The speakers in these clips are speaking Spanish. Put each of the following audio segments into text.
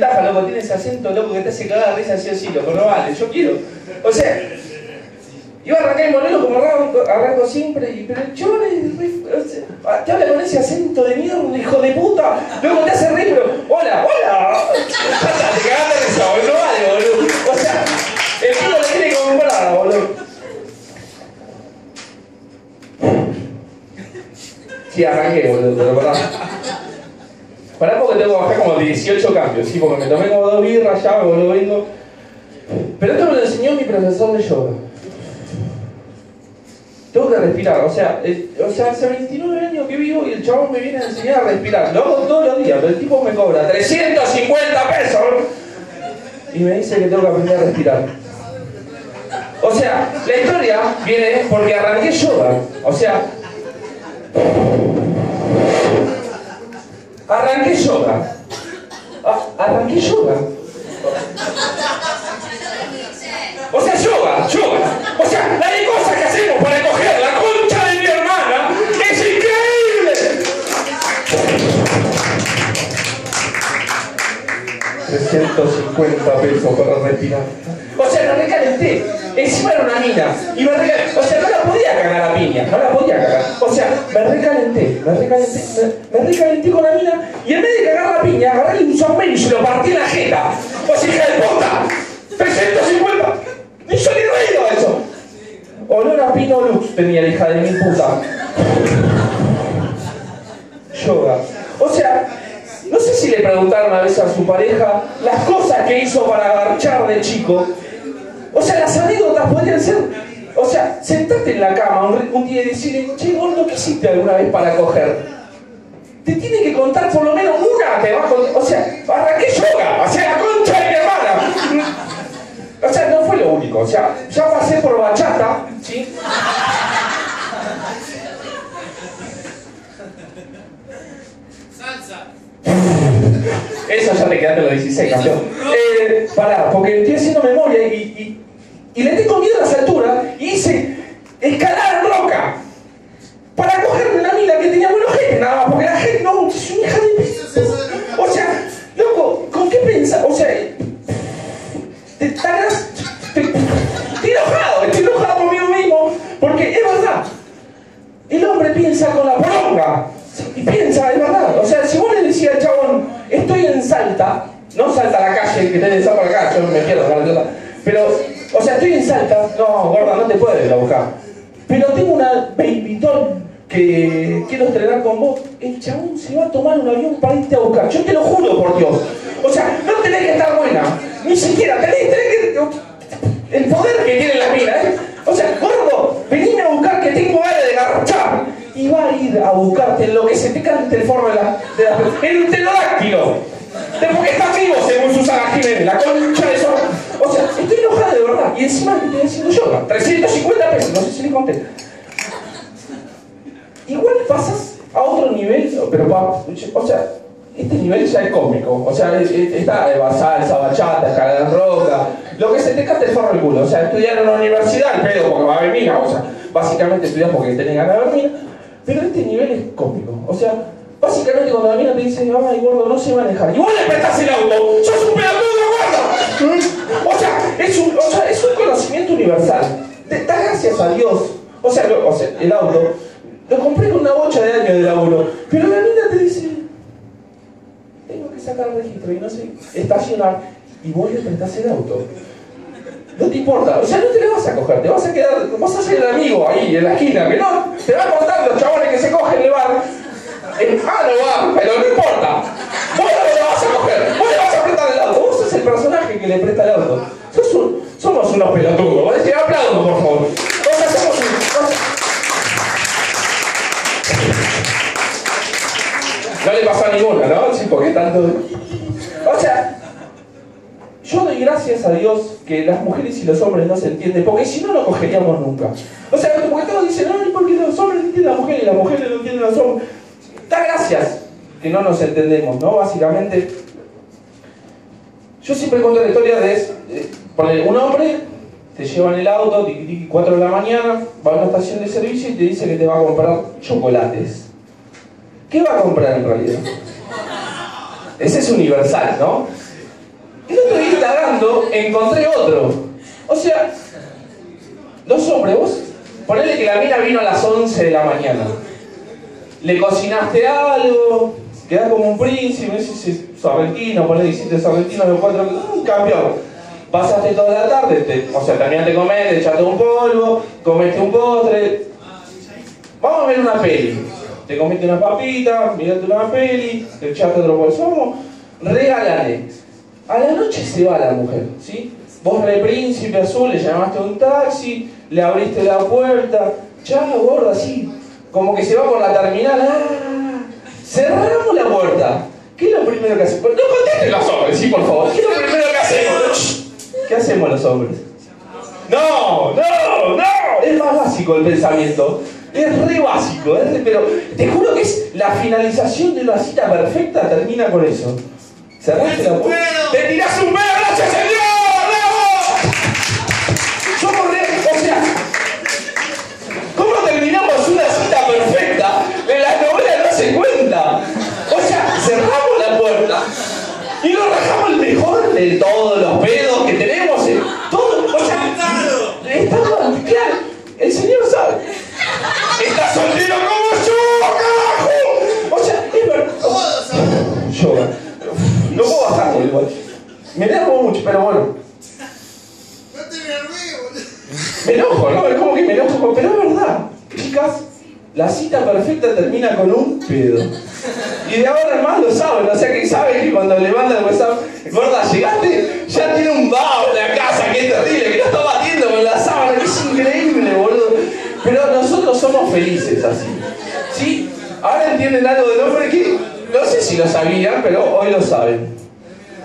ventaja, loco, tiene ese acento loco que te hace cagar risa así así, loco, no vale, yo quiero. O sea, iba a arrancar el monólogo como arranco, arranco siempre, y, pero el es te habla con ese acento de mierda, hijo de puta, luego te hace reír, pero, hola, hola, te cagaste risa, no vale, boludo. O sea, el tipo le tiene que comprar, boludo. Sí, arranqué, boludo, pero pará. Pará porque tengo que bajar como 18 cambios, sí, porque me tomé como dos birras ya, boludo, vengo. Pero esto me lo enseñó mi profesor de yoga. Tengo que respirar, o sea, el- o sea, hace 29 años que vivo y el chabón me viene a enseñar a respirar. Lo hago todos los días, pero el tipo me cobra 350 pesos y me dice que tengo que aprender a respirar. O sea, la historia viene porque arranqué yoga. O sea, arranqué yoga. Ah, arranqué yoga. O sea, yoga, yoga. O sea, la de cosas que hacemos para coger la concha de mi hermana es increíble. 350 pesos para respirar. O sea, me recalenté. Encima era una mina. Y me recalenté. O sea, no la podía cagar a piña. No la podía cagar. O sea, me recalenté. Me recalenté. Me, me recalenté con la mina. Y en vez de cagar la piña, agarré un sombrero y se lo partí en la jeta. O sea, hija de puta. 350. Ni yo ni ruido eso. Olor a Pino Lux tenía hija de mi puta. Yoga. O sea, no sé si le preguntaron a veces a su pareja las cosas que hizo para agarchar de chico. O sea, las anécdotas podrían ser. O sea, sentarte en la cama un, un día y decirle, che, gordo, ¿qué hiciste alguna vez para coger? Te tiene que contar por lo menos una, te va a contar. O sea, arranqué yoga, o sea, la concha de mi hermana. O sea, no fue lo único. O sea, ya pasé por bachata, ¿sí? Salsa. Eso ya te quedaste los 16, campeón. Eh, pará, porque estoy haciendo memoria y, y, le tengo miedo a las alturas y hice escalar roca para cogerme una mina que tenía buenos genes, nada más, porque la gente no, es una hija de O sea, loco, ¿con qué pensás? O sea, te estarás. te- Estoy enojado, estoy enojado conmigo mismo, porque es verdad. El hombre piensa con la poronga. Y piensa, es verdad. O sea, si vos le decías al chabón, estoy en Salta, no Salta a la calle, que te de por acá, yo me la verdad. Pero, o sea, estoy en Salta, no, gorda, no te puedes ir a buscar. Pero tengo una baby que quiero estrenar con vos. El chabón se va a tomar un avión para irte a buscar. Yo te lo juro por Dios. O sea, no tenés que estar buena. Ni siquiera, tenés, tenés que. El poder que tiene la mina, ¿eh? O sea, gordo, venime a buscar que tengo ganas de garchar. Y va a ir a buscarte en lo que se te cante el forma de la. De la en un pterodáctilo. Porque está vivo, según Susana Jiménez, la concha de eso. Estoy enojada de verdad. Y encima que estoy haciendo yoga. 350 pesos, no sé si le conté. Igual pasas a otro nivel, pero pa, o sea, este nivel ya es cómico. O sea, es- es- está de salsa, bachata, escalada roca, lo que se te cante el forro el culo. O sea, estudiar en una universidad, el pedo, porque va a mina. O sea, básicamente estudias porque tenés ganas de mina. Pero este nivel es cómico. O sea, básicamente cuando la mina te dice, ay gordo, no sé manejar, y vos le prestás el auto, sos un pelotudo, gordo. O sea, es un, o sea, es un conocimiento universal. Te gracias a Dios. O sea, o sea, el auto. Lo compré con una bocha de años de laburo. Pero la mina te dice, tengo que sacar el registro y no sé, estacionar. Y vos le prestás el auto. No te importa, o sea, no te lo vas a coger, te vas a quedar, vas a ser el amigo ahí en la esquina, que no, contar los chabones que se cogen el bar. Eh, ah, no va, pero no importa. Vos no lo vas a coger, vos le vas a prestar el auto, vos sos el personaje que le presta el auto. Sos un- somos unos pelotudos, vos decís, aplaudo por favor. O sea, somos un- o sea, No le pasó a Sí, porque tanto. O sea, yo doy gracias a Dios que las mujeres y los hombres no se entienden, porque si no, no cogeríamos nunca. O sea, porque todos dicen, no, ¿y por qué los hombres no entienden a las mujeres y las mujeres no entienden a los hombres? Da gracias que no nos entendemos, ¿no? Básicamente. Yo siempre cuento la historia de ponele, un hombre te lleva en el auto, tiqui, tiqui, 4 de la mañana, va a una estación de servicio y te dice que te va a comprar chocolates. ¿Qué va a comprar en realidad? Ese es universal, ¿no? Y no estoy indagando, encontré otro. O sea, dos hombres, vos, ponele que la mina vino a las 11 de la mañana. Le cocinaste algo, quedás como un príncipe, no sorrentino, ponele hiciste sorrentino de cuatro, un campeón. Pasaste toda la tarde, te- o sea, terminaste de comer, te echaste un polvo, comiste un postre. Vamos a ver una peli. Te comiste una papita, miraste una peli, te echaste otro. Vamos, regálale. A la noche se va la mujer, ¿sí? Vos, re príncipe azul, le llamaste un taxi, le abriste la puerta, chao, gorda, así, como que se va por la terminal, ¡ah! Cerramos la puerta. ¿Qué es lo primero que hacemos? No contesten los hombres, sí, por favor. ¿Qué es lo primero que hacemos? ¿Qué hacemos los hombres? No, no, no. Es más básico el pensamiento. Es re básico, es re- pero te juro que es la finalización de una cita perfecta termina con eso. Cerraste la puerta. ¡Te tirás un pedo, Me enervo mucho, pero bueno. No te boludo. Me enojo, ¿no? Es como que me enojo, pero es verdad. Chicas, la cita perfecta termina con un pedo. Y de ahora en más lo saben, o sea que saben que cuando le mandan WhatsApp, gorda, llegaste, ya tiene un vaho en la casa, que es terrible, que lo está batiendo con la sábana, que es increíble, boludo. Pero nosotros somos felices así. ¿Sí? Ahora entienden algo del hombre que no sé si lo sabían, pero hoy lo saben.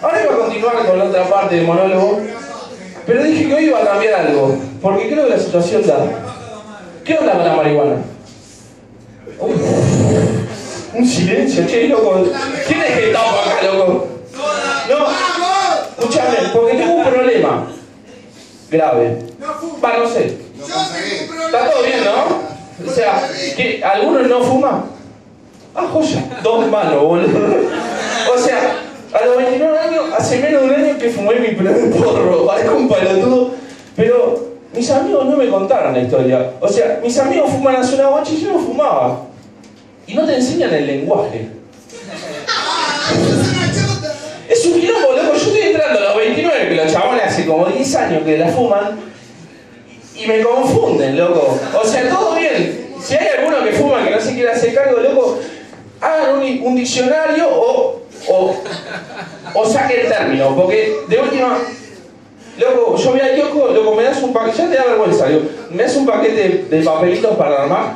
Ahora iba a continuar con la otra parte del monólogo, pero dije que hoy iba a cambiar algo, porque creo que la situación da. ¿Qué onda con la marihuana? Un silencio, che, loco. ¿Quién es que está acá, loco? No, escúchame, porque tengo un problema grave. No. Va, no sé. Está todo bien, ¿no? O sea, que ¿alguno no fuma? Ah, joya. Dos manos, boludo. O sea, a los 29 años, hace menos de un año que fumé mi primer porro. Parezco un palotudo. Pero mis amigos no me contaron la historia. O sea, mis amigos fuman hace una bocha y yo no fumaba. Y no te enseñan el lenguaje. ¡Ah! ¡Eso es un quilombo, loco. Yo estoy entrando a los 29, que los chabones hace como 10 años que la fuman, y me confunden, loco. O sea, todo bien. Si hay alguno que fuma que no se quiere hacer cargo, loco, hagan un, un diccionario o, o, o saquen el término. Porque de última, loco, yo voy al kiosco, loco, me das un paquete, ya te da vergüenza, me das un paquete de, de papelitos para armar.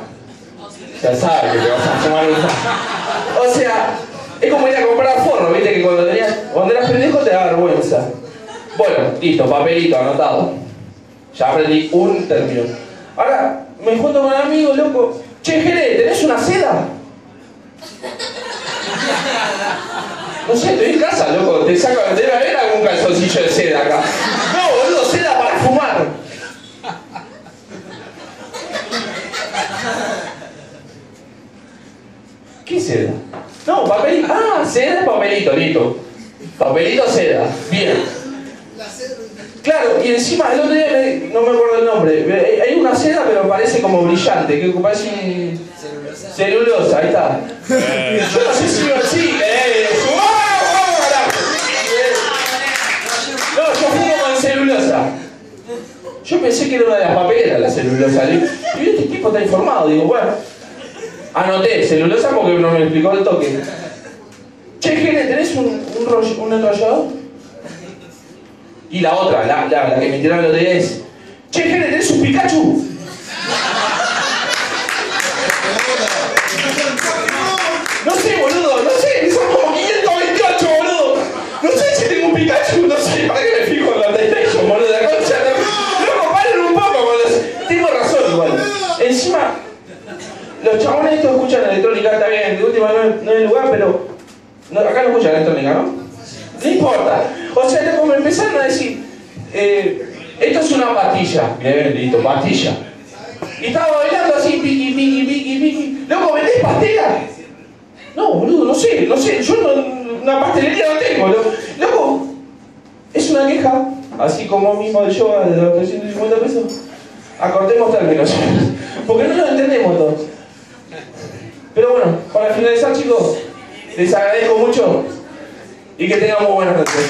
Ya sabes que te vas a fumar un- O sea, es como ir a comprar forro, viste que cuando tenías, cuando eras pendejo te da vergüenza. Bueno, listo, papelito anotado. Ya aprendí un término. Ahora, me junto con un amigo, loco. Che, Jere, ¿tenés una seda? No sé, estoy en casa, loco. Te saco, debe haber algún calzoncillo de seda acá. No, boludo, seda para fumar. ¿Qué seda? No, papelito. Ah, seda es papelito, listo. Papelito, seda. Bien. Claro, y encima el otro día me- no me acuerdo el nombre. Eh, Hay una seda, pero parece como brillante, que parece un. Celulosa, ahí está. Yo no sé si pensé que era una de las papeleras la celulosa. Y este tipo está informado. Digo, bueno. Anoté celulosa porque no me explicó el toque. Che, Gene, ¿tenés un, un, rollo- un enrollador? Y la otra, la, la, la que me tiraron día es. Che, Gene, ¿tenés un Pikachu? No sé, boludo, Encima, los chabones estos escuchan electrónica, está bien, de última no, no hay lugar, pero acá no escuchan electrónica, ¿no? No importa. O sea, te- como empezaron a decir, eh, esto es una pastilla. Bien, listo, pastilla. Y estaba bailando así, piqui, piqui, piqui, piqui. Loco, ¿vendés pastela? No, boludo, no sé, no sé. Yo no, una pastelería no tengo, lo- loco. una queja, así como mismo del yoga de los 350 pesos, acortemos términos. Porque no lo entendemos todos. Pero bueno, para finalizar, chicos, les agradezco mucho y que tengamos buenas noches.